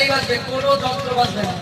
তালি বাজবে কোনো যন্ত্র বাজবে না